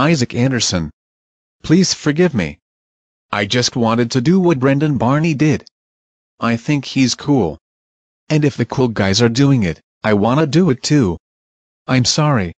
Isaac Anderson. Please forgive me. I just wanted to do what Brendan Barney did. I think he's cool. And if the cool guys are doing it, I wanna do it too. I'm sorry.